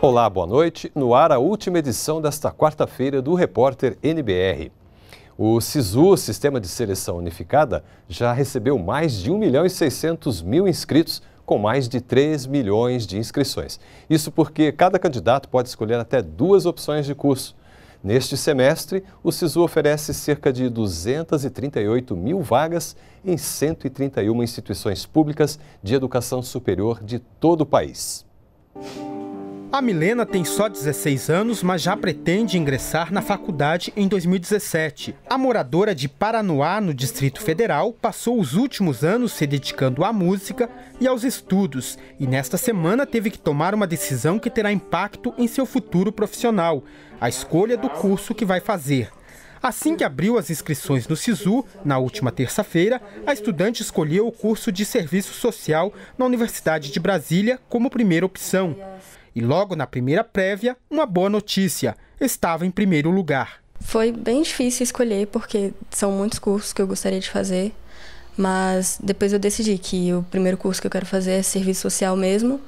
Olá, boa noite. No ar, a última edição desta quarta-feira do Repórter NBR. O SISU, Sistema de Seleção Unificada, já recebeu mais de 1 milhão e 600 mil inscritos, com mais de 3 milhões de inscrições. Isso porque cada candidato pode escolher até duas opções de curso. Neste semestre, o SISU oferece cerca de 238 mil vagas em 131 instituições públicas de educação superior de todo o país. A Milena tem só 16 anos, mas já pretende ingressar na faculdade em 2017. A moradora de Paranoá, no Distrito Federal, passou os últimos anos se dedicando à música e aos estudos, e nesta semana teve que tomar uma decisão que terá impacto em seu futuro profissional: a escolha do curso que vai fazer. Assim que abriu as inscrições no SISU, na última terça-feira, a estudante escolheu o curso de Serviço Social na Universidade de Brasília como primeira opção. E logo na primeira prévia, uma boa notícia: estava em primeiro lugar. Foi bem difícil escolher porque são muitos cursos que eu gostaria de fazer, mas depois eu decidi que o primeiro curso que eu quero fazer é serviço social mesmo.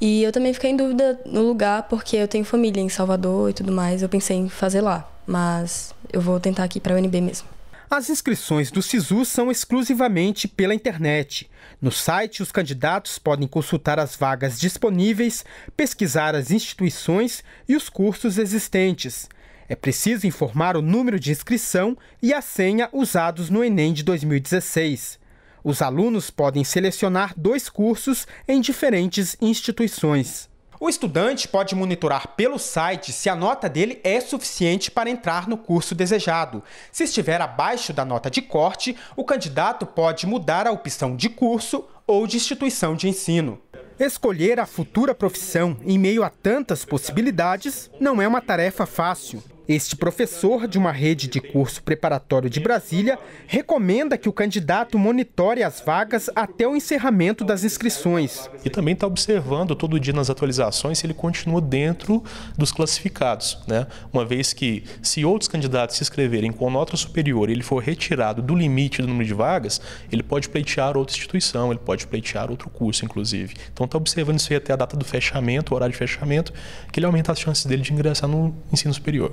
E eu também fiquei em dúvida no lugar porque eu tenho família em Salvador e tudo mais. Eu pensei em fazer lá, mas eu vou tentar aqui para a UNB mesmo. As inscrições do SISU são exclusivamente pela internet. No site, os candidatos podem consultar as vagas disponíveis, pesquisar as instituições e os cursos existentes. É preciso informar o número de inscrição e a senha usados no Enem de 2016. Os alunos podem selecionar dois cursos em diferentes instituições. O estudante pode monitorar pelo site se a nota dele é suficiente para entrar no curso desejado. Se estiver abaixo da nota de corte, o candidato pode mudar a opção de curso ou de instituição de ensino. Escolher a futura profissão em meio a tantas possibilidades não é uma tarefa fácil. Este professor de uma rede de curso preparatório de Brasília recomenda que o candidato monitore as vagas até o encerramento das inscrições. E também está observando todo dia nas atualizações se ele continua dentro dos classificados. Né? Uma vez que, se outros candidatos se inscreverem com nota superior e ele for retirado do limite do número de vagas, ele pode pleitear outra instituição, ele pode pleitear outro curso, inclusive. Então está observando isso aí até a data do fechamento, o horário de fechamento, que ele aumenta as chances dele de ingressar no ensino superior.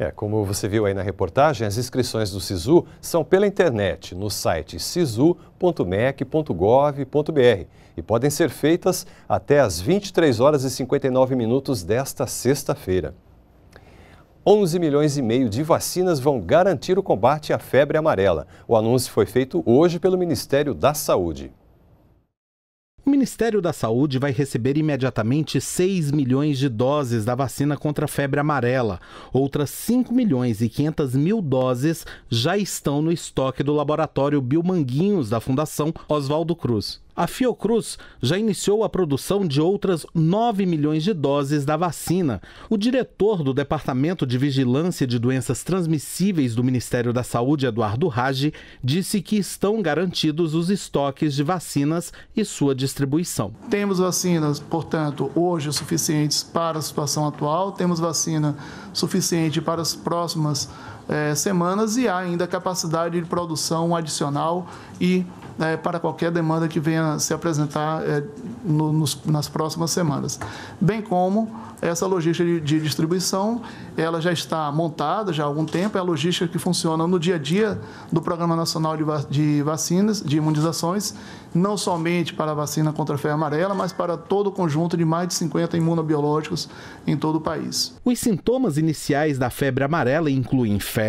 É, como você viu aí na reportagem, as inscrições do SISU são pela internet, no site sisu.mec.gov.br e podem ser feitas até às 23 horas e 59 minutos desta sexta-feira. 11 milhões e meio de vacinas vão garantir o combate à febre amarela. O anúncio foi feito hoje pelo Ministério da Saúde. O Ministério da Saúde vai receber imediatamente 6 milhões de doses da vacina contra a febre amarela. Outras 5 milhões e 500 mil doses já estão no estoque do laboratório Biomanguinhos da Fundação Oswaldo Cruz a Fiocruz já iniciou a produção de outras 9 milhões de doses da vacina. O diretor do Departamento de Vigilância de Doenças Transmissíveis do Ministério da Saúde, Eduardo Rage, disse que estão garantidos os estoques de vacinas e sua distribuição. Temos vacinas, portanto, hoje suficientes para a situação atual, temos vacina suficiente para as próximas eh, semanas e há ainda capacidade de produção adicional e é, para qualquer demanda que venha se apresentar é, no, nos, nas próximas semanas. Bem como essa logística de, de, distribuição, ela já está montada já há algum tempo, é a logística que funciona no dia a dia do Programa Nacional de, de Vacinas, de Imunizações, não somente para a vacina contra a febre amarela, mas para todo o conjunto de mais de 50 imunobiológicos em todo o país. Os sintomas iniciais da febre amarela incluem febre,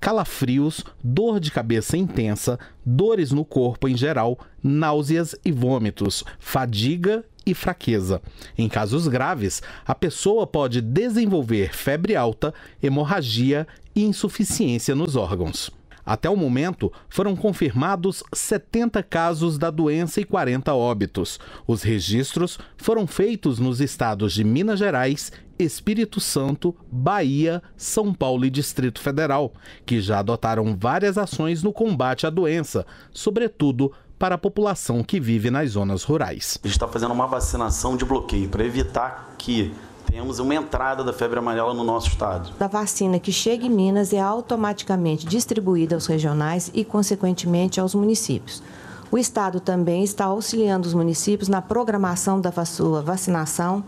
calafrios, dor de cabeça intensa, dores no corpo em geral, náuseas e vômitos, fadiga e fraqueza. Em casos graves, a pessoa pode desenvolver febre alta, hemorragia e insuficiência nos órgãos. Até o momento, foram confirmados 70 casos da doença e 40 óbitos. Os registros foram feitos nos estados de Minas Gerais, Espírito Santo, Bahia, São Paulo e Distrito Federal, que já adotaram várias ações no combate à doença, sobretudo para a população que vive nas zonas rurais. A gente está fazendo uma vacinação de bloqueio para evitar que temos uma entrada da febre amarela no nosso estado. A vacina que chega em Minas é automaticamente distribuída aos regionais e, consequentemente, aos municípios. O Estado também está auxiliando os municípios na programação da sua vacinação,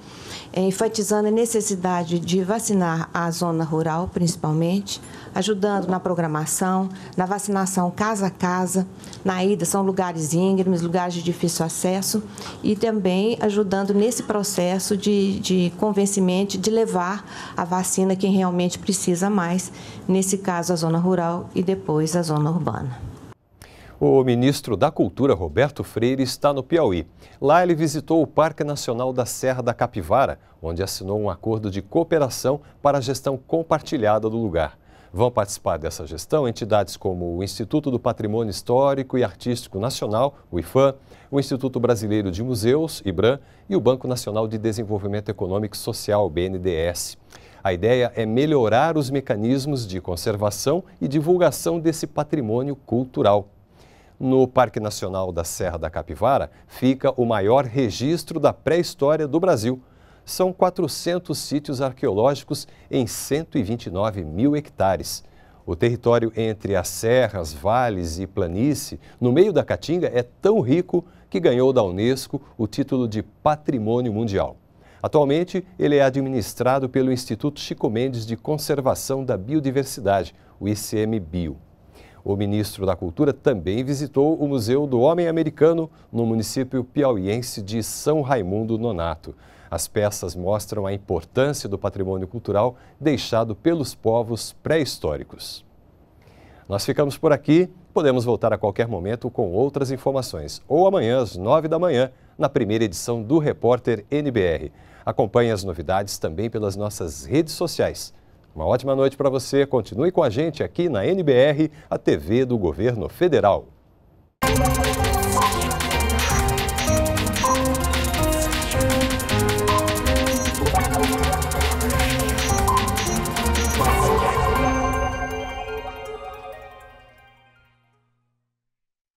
eh, enfatizando a necessidade de vacinar a zona rural, principalmente, ajudando na programação, na vacinação casa a casa, na ida, são lugares íngremes, lugares de difícil acesso, e também ajudando nesse processo de, de convencimento de levar a vacina quem realmente precisa mais, nesse caso a zona rural e depois a zona urbana. O ministro da Cultura, Roberto Freire, está no Piauí. Lá ele visitou o Parque Nacional da Serra da Capivara, onde assinou um acordo de cooperação para a gestão compartilhada do lugar. Vão participar dessa gestão entidades como o Instituto do Patrimônio Histórico e Artístico Nacional, o IFAM, o Instituto Brasileiro de Museus, IBRAM, e o Banco Nacional de Desenvolvimento Econômico e Social, BNDES. A ideia é melhorar os mecanismos de conservação e divulgação desse patrimônio cultural. No Parque Nacional da Serra da Capivara fica o maior registro da pré-história do Brasil. São 400 sítios arqueológicos em 129 mil hectares. O território entre as serras, vales e planície, no meio da Caatinga, é tão rico que ganhou da Unesco o título de Patrimônio Mundial. Atualmente, ele é administrado pelo Instituto Chico Mendes de Conservação da Biodiversidade, o ICMBio. O ministro da Cultura também visitou o Museu do Homem Americano no município piauiense de São Raimundo Nonato. As peças mostram a importância do patrimônio cultural deixado pelos povos pré-históricos. Nós ficamos por aqui. Podemos voltar a qualquer momento com outras informações, ou amanhã às nove da manhã, na primeira edição do Repórter NBR. Acompanhe as novidades também pelas nossas redes sociais. Uma ótima noite para você. Continue com a gente aqui na NBR, a TV do Governo Federal.